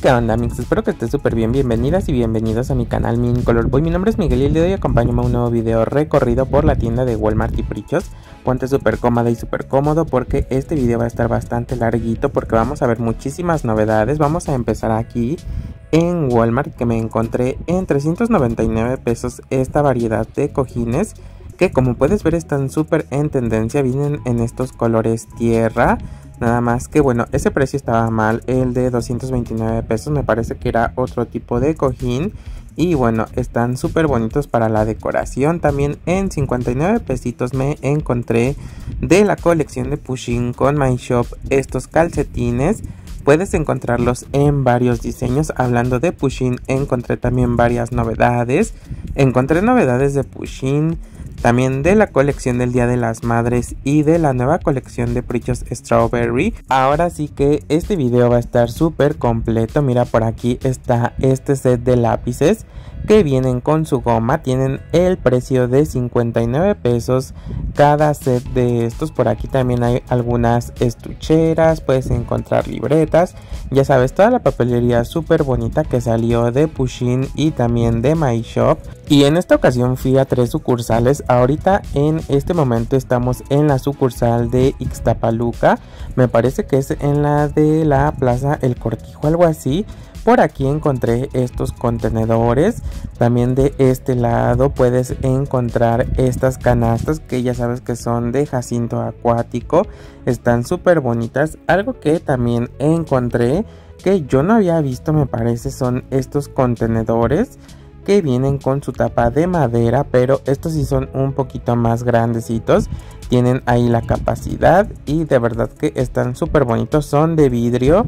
qué onda mix, espero que estés súper bien, bienvenidas y bienvenidos a mi canal Min Color Boy. Mi nombre es Miguel y el día de hoy acompáñame a un nuevo video recorrido por la tienda de Walmart y Prichos Ponte súper cómoda y súper cómodo porque este video va a estar bastante larguito porque vamos a ver muchísimas novedades. Vamos a empezar aquí en Walmart que me encontré en 399 pesos esta variedad de cojines que como puedes ver están súper en tendencia, vienen en estos colores tierra Nada más que bueno, ese precio estaba mal, el de 229 pesos me parece que era otro tipo de cojín. Y bueno, están súper bonitos para la decoración. También en 59 pesitos me encontré de la colección de Pushing con My Shop estos calcetines. Puedes encontrarlos en varios diseños. Hablando de Pushing, encontré también varias novedades. Encontré novedades de Pushing también de la colección del Día de las Madres y de la nueva colección de Prichos Strawberry. Ahora sí que este video va a estar súper completo. Mira por aquí está este set de lápices que vienen con su goma. Tienen el precio de 59 pesos cada set de estos. Por aquí también hay algunas estucheras. Puedes encontrar libretas. Ya sabes, toda la papelería súper bonita que salió de Pushin y también de My Shop. Y en esta ocasión fui a tres sucursales. Ahorita en este momento estamos en la sucursal de Ixtapaluca. Me parece que es en la de la Plaza El Cortijo, algo así. Por aquí encontré estos contenedores. También de este lado puedes encontrar estas canastas que ya sabes que son de jacinto acuático. Están súper bonitas. Algo que también encontré que yo no había visto me parece son estos contenedores que vienen con su tapa de madera pero estos sí son un poquito más grandecitos tienen ahí la capacidad y de verdad que están súper bonitos son de vidrio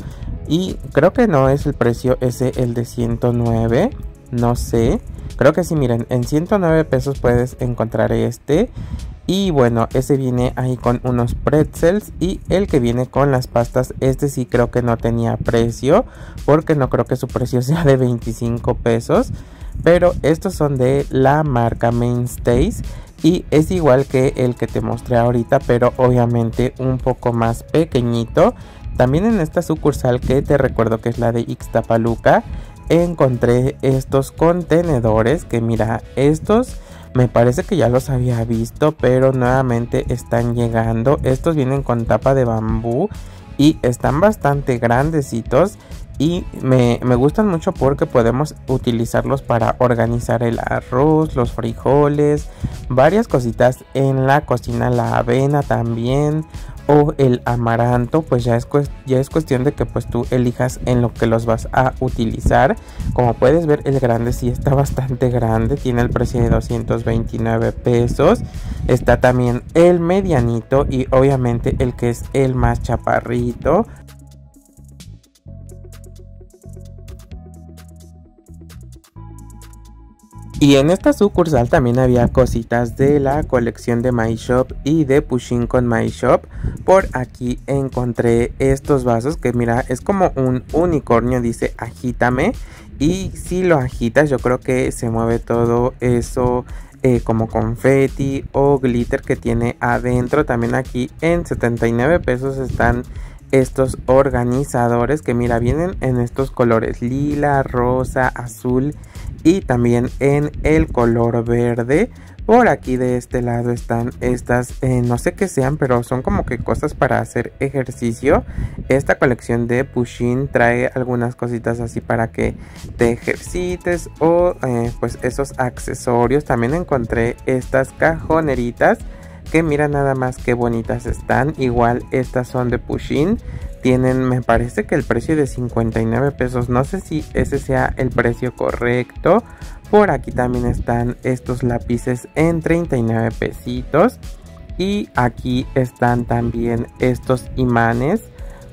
y creo que no es el precio ese el de 109. No sé. Creo que sí, miren, en 109 pesos puedes encontrar este. Y bueno, ese viene ahí con unos pretzels. Y el que viene con las pastas, este sí creo que no tenía precio. Porque no creo que su precio sea de 25 pesos. Pero estos son de la marca Mainstays. Y es igual que el que te mostré ahorita, pero obviamente un poco más pequeñito. También en esta sucursal que te recuerdo que es la de Ixtapaluca, encontré estos contenedores que mira, estos me parece que ya los había visto, pero nuevamente están llegando. Estos vienen con tapa de bambú y están bastante grandecitos y me, me, gustan mucho porque podemos utilizarlos para organizar el arroz, los frijoles, varias cositas en la cocina, la avena también o el amaranto pues ya es, ya es cuestión de que pues tú elijas en lo que los vas a utilizar. Como puedes ver el grande sí está bastante grande tiene el precio de 229 pesos. Está también el medianito y obviamente el que es el más chaparrito Y en esta sucursal también había cositas de la colección de My Shop y de Pushing con My Shop. Por aquí encontré estos vasos que mira, es como un unicornio, dice agítame. Y si lo agitas yo creo que se mueve todo eso eh, como confeti o glitter que tiene adentro. También aquí en 79 pesos están estos organizadores que mira vienen en estos colores lila, rosa, azul y también en el color verde por aquí de este lado están estas, eh, no sé qué sean, pero son como que cosas para hacer ejercicio. Esta colección de Pushin trae algunas cositas así para que te ejercites o eh, pues esos accesorios. También encontré estas cajoneritas que mira nada más qué bonitas están. Igual estas son de Pushin tienen, me parece que el precio de 59 pesos. No sé si ese sea el precio correcto. Por aquí también están estos lápices en 39 pesitos. Y aquí están también estos imanes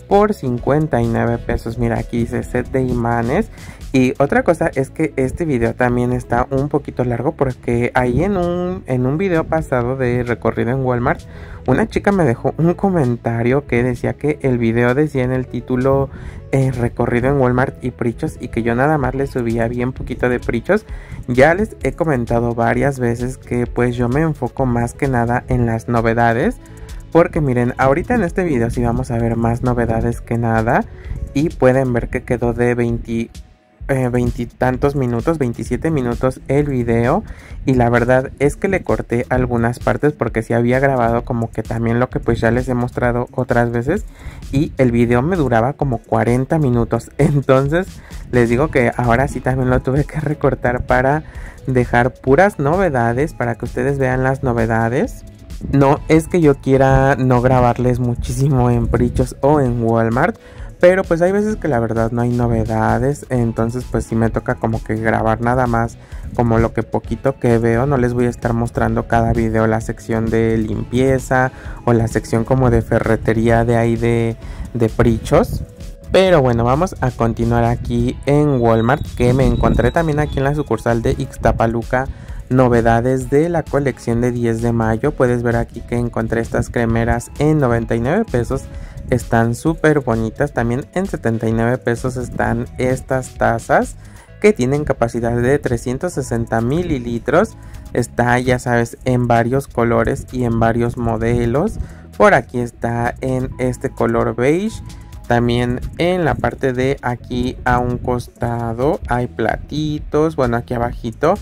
por 59 pesos. Mira, aquí dice set de imanes. Y otra cosa es que este video también está un poquito largo porque ahí en un, en un video pasado de recorrido en Walmart, una chica me dejó un comentario que decía que el video decía en el título eh, recorrido en Walmart y Prichos y que yo nada más le subía bien poquito de Prichos. Ya les he comentado varias veces que pues yo me enfoco más que nada en las novedades porque miren, ahorita en este video sí vamos a ver más novedades que nada. y pueden ver que quedó de 20 eh, veintitantos minutos, 27 minutos el video. Y la verdad es que le corté algunas partes porque si había grabado como que también lo que pues ya les he mostrado otras veces. Y el video me duraba como 40 minutos. Entonces les digo que ahora sí también lo tuve que recortar para dejar puras novedades para que ustedes vean las novedades. No es que yo quiera no grabarles muchísimo en Prichos o en Walmart pero pues hay veces que la verdad no hay novedades, entonces pues si me toca como que grabar nada más como lo que poquito que veo, no les voy a estar mostrando cada video la sección de limpieza o la sección como de ferretería de ahí de, de prichos. Pero bueno, vamos a continuar aquí en Walmart que me encontré también aquí en la sucursal de Ixtapaluca novedades de la colección de 10 de mayo. Puedes ver aquí que encontré estas cremeras en 99 pesos están súper bonitas. También en 79 pesos están estas tazas que tienen capacidad de 360 mililitros. Está, ya sabes, en varios colores y en varios modelos. Por aquí está en este color beige. También en la parte de aquí a un costado hay platitos. Bueno, aquí abajito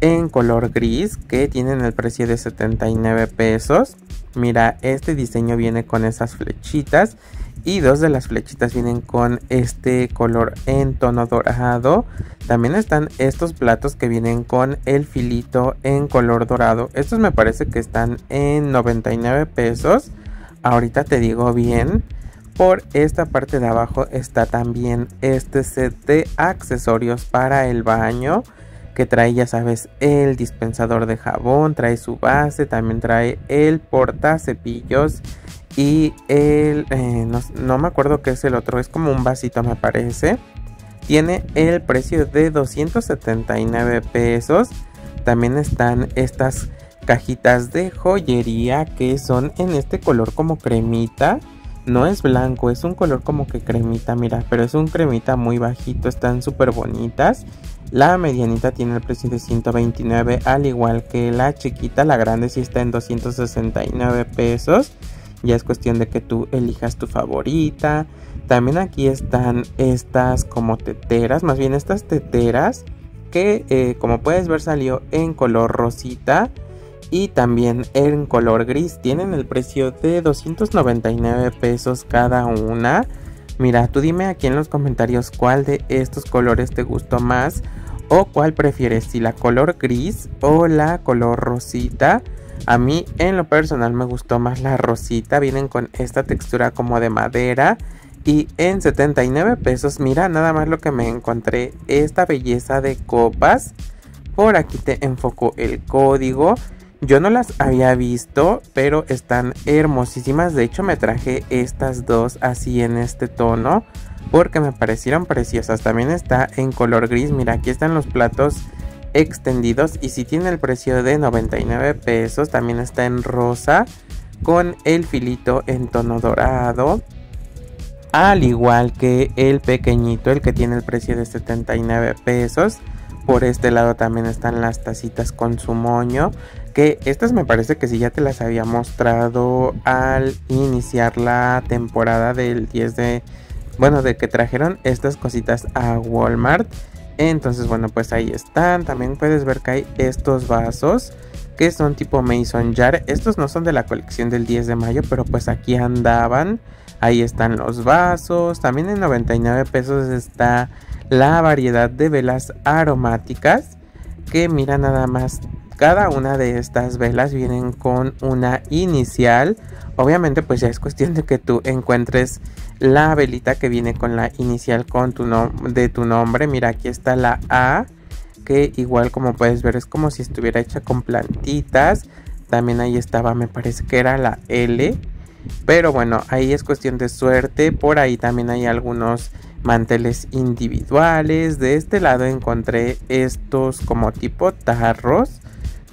en color gris que tienen el precio de 79 pesos. Mira, este diseño viene con esas flechitas y dos de las flechitas vienen con este color en tono dorado. También están estos platos que vienen con el filito en color dorado. Estos me parece que están en 99 pesos. Ahorita te digo bien. Por esta parte de abajo está también este set de accesorios para el baño que trae ya sabes el dispensador de jabón, trae su base, también trae el porta cepillos y el eh, no, me acuerdo qué es el otro, es como un vasito me parece. Tiene el precio de 279 pesos. También están estas cajitas de joyería que son en este color como cremita. No es blanco, es un color como que cremita, mira, pero es un cremita muy bajito, están súper bonitas. La medianita tiene el precio de 129, al igual que la chiquita, la grande sí está en 269 pesos. Ya es cuestión de que tú elijas tu favorita. También aquí están estas como teteras, más bien estas teteras que eh, como puedes ver salió en color rosita y también en color gris. Tienen el precio de 299 pesos cada una. Mira, tú dime aquí en los comentarios cuál de estos colores te gustó más o cuál prefieres, si la color gris o la color rosita. A mí en lo personal me gustó más la rosita, vienen con esta textura como de madera y en 79 pesos, mira nada más lo que me encontré, esta belleza de copas. Por aquí te enfoco el código yo no las había visto, pero están hermosísimas. De hecho, me traje estas dos así en este tono porque me parecieron preciosas. También está en color gris. Mira, aquí están los platos extendidos y si tiene el precio de 99 pesos, también está en rosa con el filito en tono dorado. Al igual que el pequeñito, el que tiene el precio de 79 pesos. Por este lado también están las tacitas con su moño. Que estas me parece que sí ya te las había mostrado al iniciar la temporada del 10 de... Bueno, de que trajeron estas cositas a Walmart. Entonces, bueno, pues ahí están. También puedes ver que hay estos vasos que son tipo Mason Jar. Estos no son de la colección del 10 de mayo, pero pues aquí andaban. Ahí están los vasos. También en 99 pesos está la variedad de velas aromáticas que mira nada más cada una de estas velas vienen con una inicial obviamente pues ya es cuestión de que tú encuentres la velita que viene con la inicial con tu de tu nombre mira aquí está la A que igual como puedes ver es como si estuviera hecha con plantitas también ahí estaba me parece que era la L pero bueno ahí es cuestión de suerte por ahí también hay algunos manteles individuales. De este lado encontré estos como tipo tarros.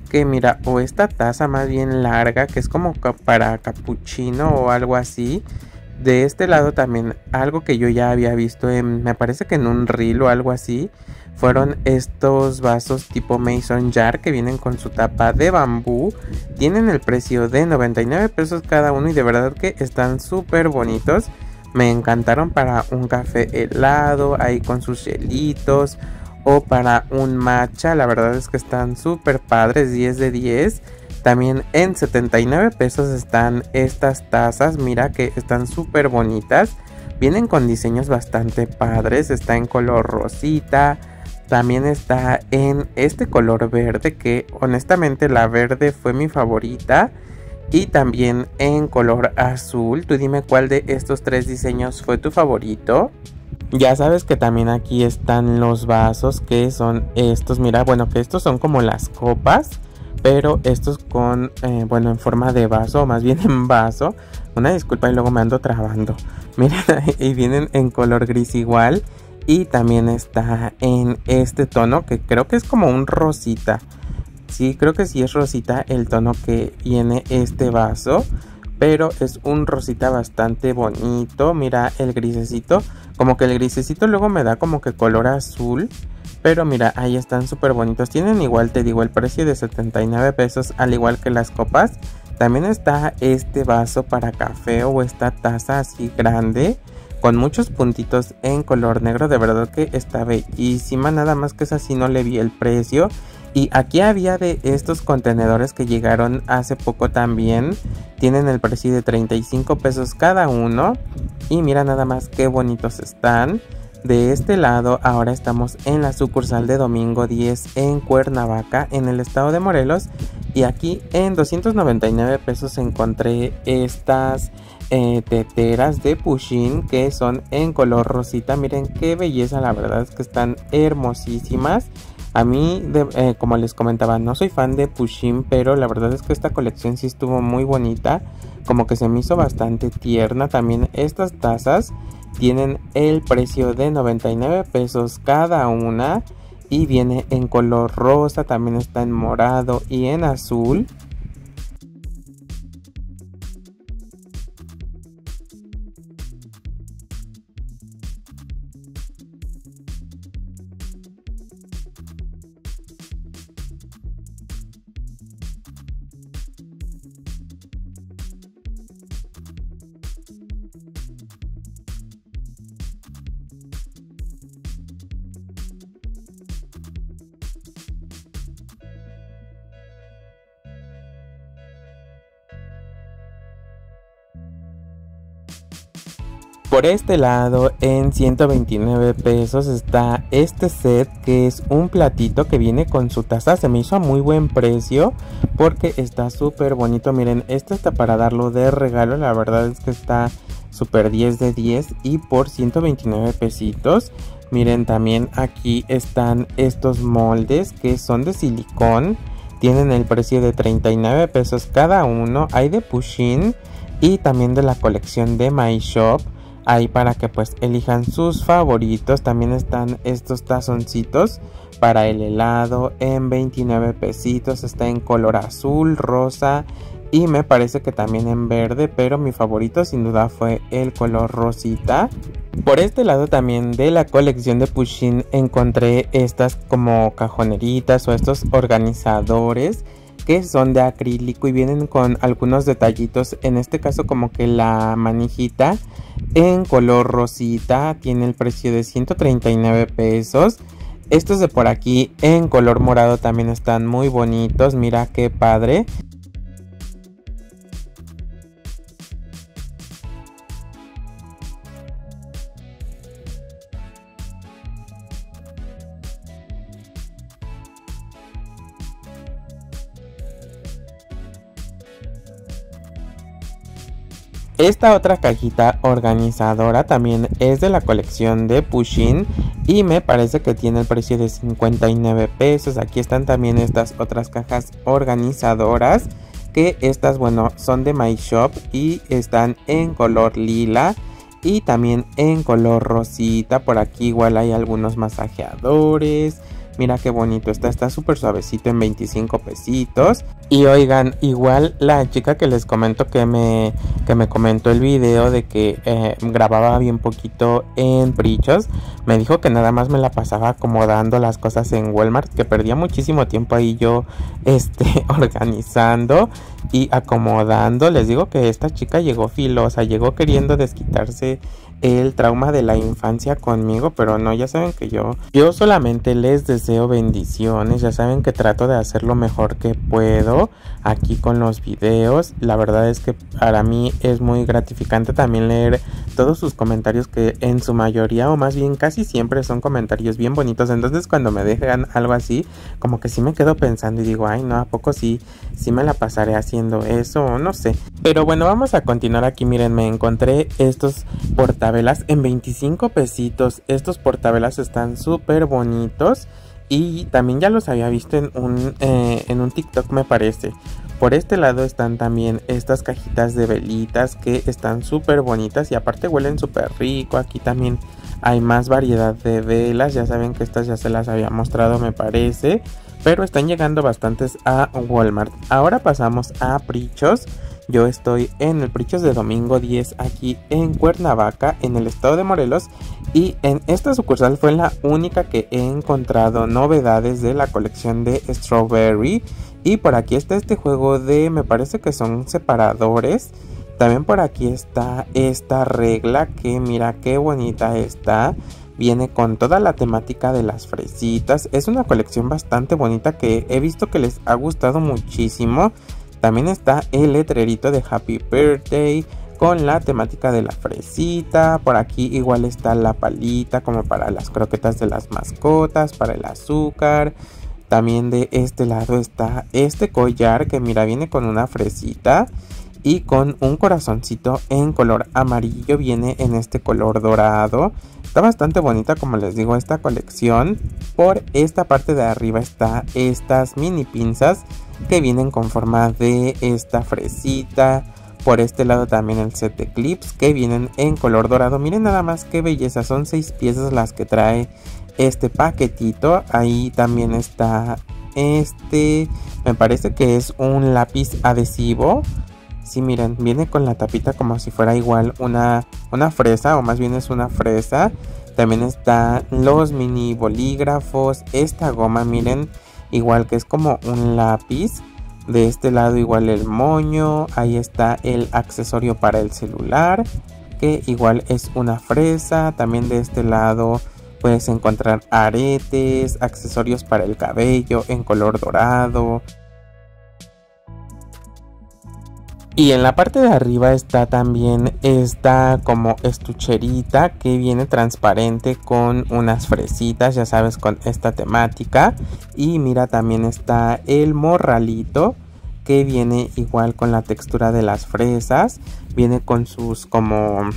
Que mira, o esta taza más bien larga que es como para capuchino o algo así. De este lado también algo que yo ya había visto en, me parece que en un reel o algo así. Fueron estos vasos tipo Mason Jar que vienen con su tapa de bambú. Tienen el precio de 99 pesos cada uno y de verdad que están súper bonitos. Me encantaron para un café helado, ahí con sus chelitos o para un matcha. La verdad es que están súper padres, 10 de 10. También en 79 pesos están estas tazas. Mira que están súper bonitas. Vienen con diseños bastante padres. Está en color rosita. También está en este color verde que honestamente la verde fue mi favorita. Y también en color azul. Tú dime cuál de estos tres diseños fue tu favorito. Ya sabes que también aquí están los vasos que son estos. Mira, bueno, que estos son como las copas pero estos con, eh, bueno, en forma de vaso, o más bien en vaso. Una disculpa y luego me ando trabando. Miren, y vienen en color gris igual. Y también está en este tono que creo que es como un rosita. Sí, creo que sí es rosita el tono que viene este vaso. Pero es un rosita bastante bonito. Mira el grisecito. Como que el grisecito luego me da como que color azul. Pero mira, ahí están súper bonitos. Tienen igual, te digo, el precio de 79 pesos, al igual que las copas. También está este vaso para café o esta taza así grande con muchos puntitos en color negro. De verdad que está bellísima. Nada más que es así, no le vi el precio. Y aquí había de estos contenedores que llegaron hace poco también. Tienen el precio de 35 pesos cada uno. Y mira nada más qué bonitos están. De este lado ahora estamos en la sucursal de Domingo 10 en Cuernavaca, en el estado de Morelos. Y aquí en 299 pesos encontré estas eh, teteras de Pushin que son en color rosita. Miren qué belleza, la verdad es que están hermosísimas. A mí, eh, como les comentaba, no soy fan de Pushin, pero la verdad es que esta colección sí estuvo muy bonita. Como que se me hizo bastante tierna. También estas tazas tienen el precio de 99 pesos cada una y viene en color rosa, también está en morado y en azul. Por este lado, en 129 pesos está este set que es un platito que viene con su taza. Se me hizo a muy buen precio porque está súper bonito. Miren, este está para darlo de regalo. La verdad es que está súper 10 de 10 y por 129 pesitos. Miren, también aquí están estos moldes que son de silicón. Tienen el precio de 39 pesos cada uno. Hay de Pushin y también de la colección de My Shop ahí para que pues elijan sus favoritos. También están estos tazoncitos para el helado en 29 pesitos. Está en color azul, rosa y me parece que también en verde, pero mi favorito sin duda fue el color rosita. Por este lado también de la colección de Pushin encontré estas como cajoneritas o estos organizadores son de acrílico y vienen con algunos detallitos. En este caso como que la manijita en color rosita tiene el precio de 139 pesos. Estos de por aquí en color morado también están muy bonitos. Mira qué padre. Esta otra cajita organizadora también es de la colección de Pushin y me parece que tiene el precio de 59 pesos. Aquí están también estas otras cajas organizadoras que estas bueno son de My Shop y están en color lila y también en color rosita. Por aquí igual hay algunos masajeadores Mira qué bonito está, está súper suavecito en 25 pesitos. Y oigan, igual la chica que les comento que me, que me comentó el video de que eh, grababa bien poquito en Prichos, me dijo que nada más me la pasaba acomodando las cosas en Walmart, que perdía muchísimo tiempo ahí yo este, organizando. y acomodando. Les digo que esta chica llegó filosa, llegó queriendo desquitarse el trauma de la infancia conmigo, pero no, ya saben que yo, yo solamente les deseo bendiciones, ya saben que trato de hacer lo mejor que puedo aquí con los videos, la verdad es que para mí es muy gratificante también leer todos sus comentarios que en su mayoría o más bien casi siempre son comentarios bien bonitos, entonces cuando me dejan algo así, como que sí me quedo pensando y digo, ay no, ¿a poco sí, sí me la pasaré haciendo eso no sé, pero bueno, vamos a continuar aquí, miren, me encontré estos portavelas en 25 pesitos. Estos portavelas están súper bonitos. Y también ya los había visto en un, eh, en un TikTok me parece. Por este lado están también estas cajitas de velitas que están súper bonitas y aparte huelen súper rico. Aquí también hay más variedad de velas. Ya saben que estas ya se las había mostrado me parece. Pero están llegando bastantes a Walmart. Ahora pasamos a Prichos. Yo estoy en el Prichos de Domingo 10 aquí en Cuernavaca, en el estado de Morelos. Y en esta sucursal fue la única que he encontrado novedades de la colección de Strawberry. Y por aquí está este juego de, me parece que son separadores. También por aquí está esta regla que mira qué bonita está. Viene con toda la temática de las fresitas. Es una colección bastante bonita que he visto que les ha gustado muchísimo. También está el letrerito de Happy Birthday con la temática de la fresita. Por aquí igual está la palita como para las croquetas de las mascotas, para el azúcar. También de este lado está este collar que mira viene con una fresita y con un corazoncito en color amarillo. Viene en este color dorado. Está bastante bonita como les digo esta colección. Por esta parte de arriba está estas mini pinzas que vienen con forma de esta fresita. Por este lado también el set de clips que vienen en color dorado. Miren nada más qué belleza. Son seis piezas las que trae este paquetito. Ahí también está este. Me parece que es un lápiz adhesivo. Sí, miren, viene con la tapita como si fuera igual una, una fresa o más bien es una fresa. También están los mini bolígrafos. Esta goma, miren, igual que es como un lápiz. De este lado igual el moño. Ahí está el accesorio para el celular. Que igual es una fresa. También de este lado puedes encontrar aretes, accesorios para el cabello en color dorado. Y en la parte de arriba está también esta como estucherita que viene transparente con unas fresitas, ya sabes, con esta temática. Y mira, también está el morralito que viene igual con la textura de las fresas. Viene con sus como...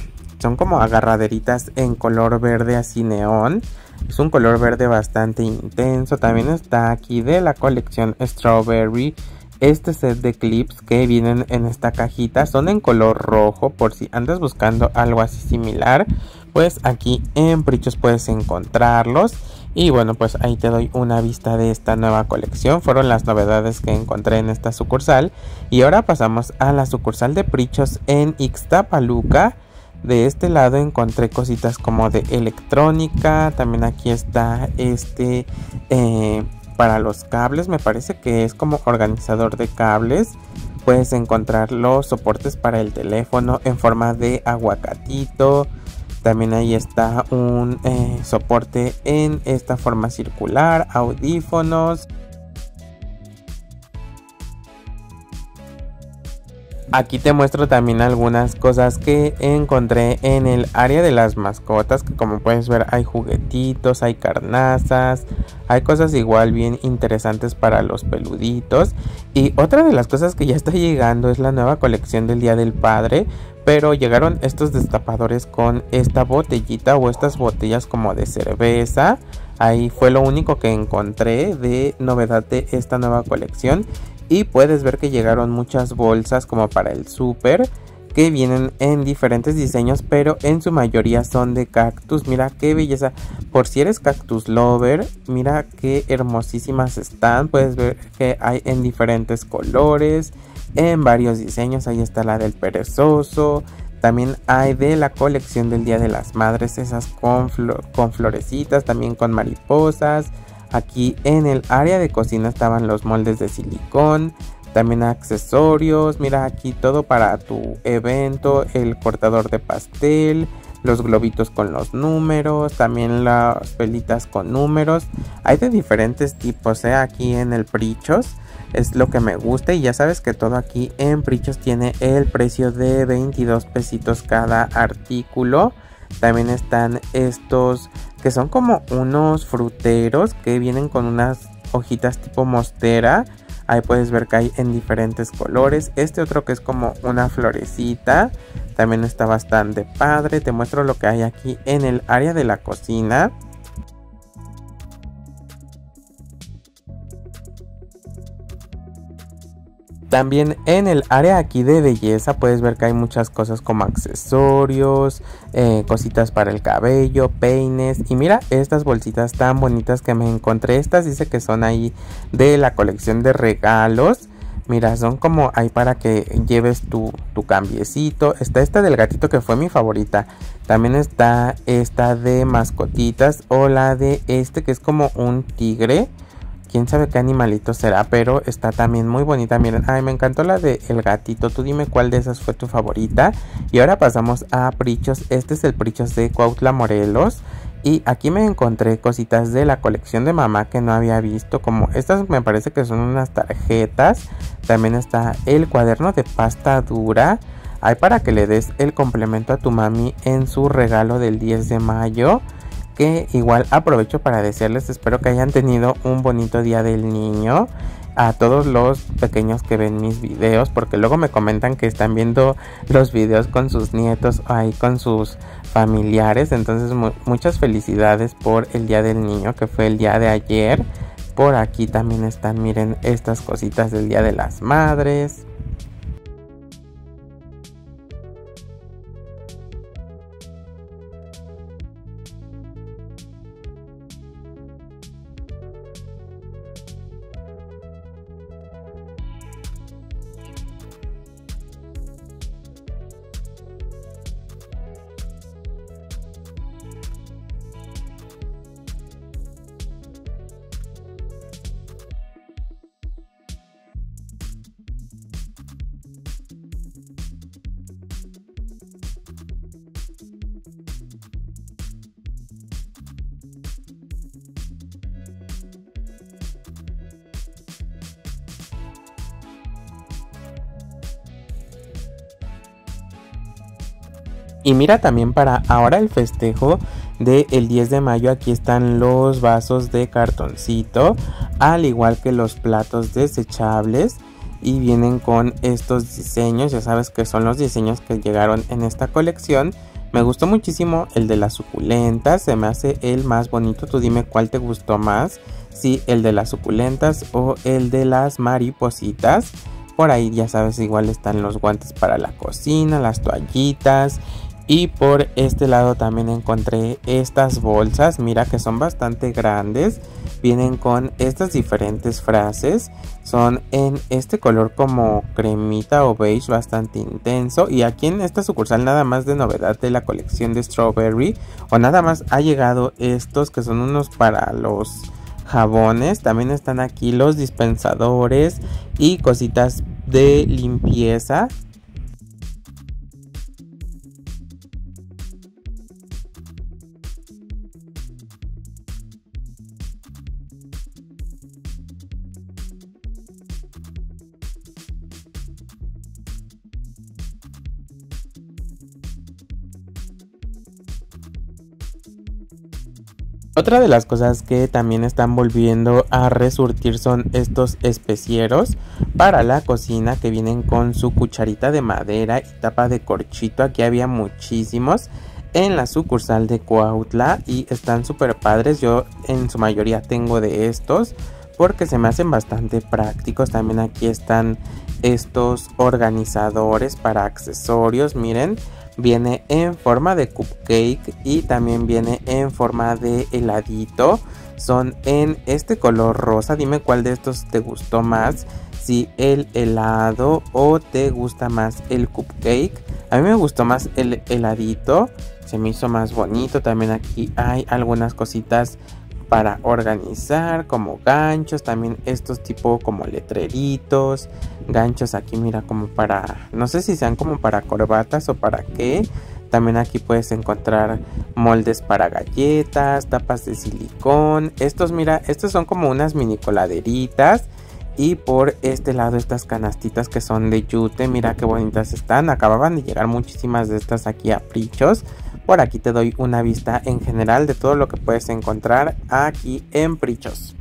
Son como agarraderitas en color verde así neón. Es un color verde bastante intenso. También está aquí de la colección Strawberry este set de clips que vienen en esta cajita son en color rojo por si andas buscando algo así similar. Pues aquí en Prichos puedes encontrarlos. Y bueno, pues ahí te doy una vista de esta nueva colección. Fueron las novedades que encontré en esta sucursal. Y ahora pasamos a la sucursal de Prichos en Ixtapaluca. De este lado encontré cositas como de electrónica. También aquí está este... Eh, para los cables me parece que es como organizador de cables puedes encontrar los soportes para el teléfono en forma de aguacatito también ahí está un eh, soporte en esta forma circular audífonos Aquí te muestro también algunas cosas que encontré en el área de las mascotas, que como puedes ver hay juguetitos, hay carnazas, hay cosas igual bien interesantes para los peluditos. Y otra de las cosas que ya está llegando es la nueva colección del Día del Padre, pero llegaron estos destapadores con esta botellita o estas botellas como de cerveza. Ahí fue lo único que encontré de novedad de esta nueva colección y puedes ver que llegaron muchas bolsas como para el súper que vienen en diferentes diseños pero en su mayoría son de cactus. Mira qué belleza. Por si eres cactus lover mira qué hermosísimas están. Puedes ver que hay en diferentes colores en varios diseños. Ahí está la del perezoso. También hay de la colección del día de las madres esas con, con florecitas también con mariposas Aquí en el área de cocina estaban los moldes de silicón. también accesorios, mira aquí todo para tu evento, el cortador de pastel, los globitos con los números, también las velitas con números. Hay de diferentes tipos, ¿eh? aquí en el Prichos. Es lo que me gusta y ya sabes que todo aquí en Prichos tiene el precio de 22 pesitos cada artículo. También están estos que son como unos fruteros que vienen con unas hojitas tipo mostera. Ahí puedes ver que hay en diferentes colores. Este otro que es como una florecita. También está bastante padre. Te muestro lo que hay aquí en el área de la cocina. También en el área aquí de belleza puedes ver que hay muchas cosas como accesorios, eh, cositas para el cabello, peines. Y mira estas bolsitas tan bonitas que me encontré. Estas dice que son ahí de la colección de regalos. Mira, son como ahí para que lleves tu, tu cambiecito. Está esta del gatito que fue mi favorita. También está esta de mascotitas o la de este que es como un tigre quién sabe qué animalito será, pero está también muy bonita. Miren, ay, me encantó la de el gatito. Tú dime cuál de esas fue tu favorita. Y ahora pasamos a Prichos. Este es el Prichos de Cuautla Morelos. Y aquí me encontré cositas de la colección de mamá que no había visto. Como estas me parece que son unas tarjetas. También está el cuaderno de pasta dura. Hay para que le des el complemento a tu mami en su regalo del 10 de mayo que igual aprovecho para desearles, espero que hayan tenido un bonito día del niño a todos los pequeños que ven mis videos porque luego me comentan que están viendo los videos con sus nietos o ahí con sus familiares. Entonces muchas felicidades por el día del niño que fue el día de ayer. Por aquí también están miren estas cositas del día de las madres Y mira también para ahora el festejo del 10 de mayo aquí están los vasos de cartoncito al igual que los platos desechables. Y vienen con estos diseños ya sabes que son los diseños que llegaron en esta colección. Me gustó muchísimo el de las suculentas se me hace el más bonito. Tú dime cuál te gustó más si el de las suculentas o el de las maripositas. Por ahí ya sabes igual están los guantes para la cocina las toallitas y por este lado también encontré estas bolsas, mira que son bastante grandes. Vienen con estas diferentes frases. Son en este color como cremita o beige bastante intenso. Y aquí en esta sucursal nada más de novedad de la colección de Strawberry. O nada más ha llegado estos que son unos para los jabones. También están aquí los dispensadores y cositas de limpieza Otra de las cosas que también están volviendo a resurtir son estos especieros para la cocina que vienen con su cucharita de madera y tapa de corchito. Aquí había muchísimos en la sucursal de Coautla y están súper padres. Yo en su mayoría tengo de estos porque se me hacen bastante prácticos. También aquí están estos organizadores para accesorios. Miren, viene en forma de cupcake y también viene en forma de heladito. Son en este color rosa. Dime cuál de estos te gustó más. Si el helado o te gusta más el cupcake. A mí me gustó más el heladito. Se me hizo más bonito. También aquí hay algunas cositas para organizar como ganchos, también estos tipo como letreritos, ganchos aquí mira como para, no sé si sean como para corbatas o para qué. También aquí puedes encontrar moldes para galletas, tapas de silicón. Estos mira, estos son como unas mini coladeritas. Y por este lado estas canastitas que son de yute, mira qué bonitas están. Acababan de llegar muchísimas de estas aquí a Prichos. Por aquí te doy una vista en general de todo lo que puedes encontrar aquí en Prichos.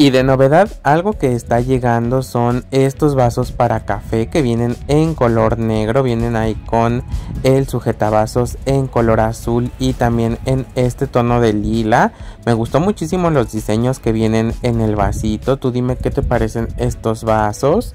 Y de novedad, algo que está llegando son estos vasos para café que vienen en color negro, vienen ahí con el sujetavasos en color azul y también en este tono de lila. Me gustó muchísimo los diseños que vienen en el vasito. Tú dime qué te parecen estos vasos.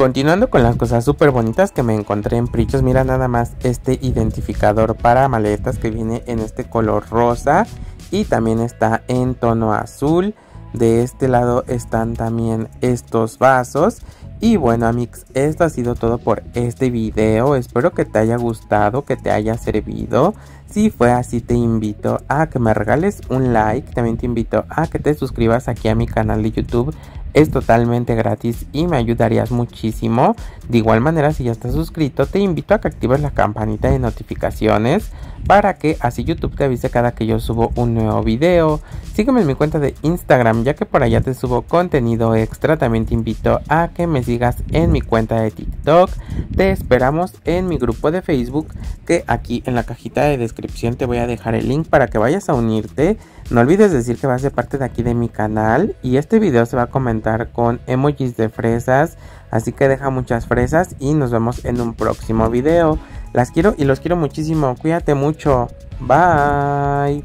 Continuando con las cosas súper bonitas que me encontré en Prichos, mira nada más este identificador para maletas que viene en este color rosa y también está en tono azul. De este lado están también estos vasos. Y bueno amigos, esto ha sido todo por este video. Espero que te haya gustado, que te haya servido. Si fue así, te invito a que me regales un like. También te invito a que te suscribas aquí a mi canal de YouTube es totalmente gratis y me ayudarías muchísimo. De igual manera, si ya estás suscrito, te invito a que actives la campanita de notificaciones para que así YouTube te avise cada que yo subo un nuevo video. Sígueme en mi cuenta de Instagram, ya que por allá te subo contenido extra. También te invito a que me sigas en mi cuenta de TikTok. Te esperamos en mi grupo de Facebook, que aquí en la cajita de descripción te voy a dejar el link para que vayas a unirte. No olvides decir que vas ser parte de aquí de mi canal y este video se va a comentar con emojis de fresas, así que deja muchas fresas y nos vemos en un próximo video. Las quiero y los quiero muchísimo, cuídate mucho, bye.